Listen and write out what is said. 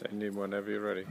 Send him whenever you're ready.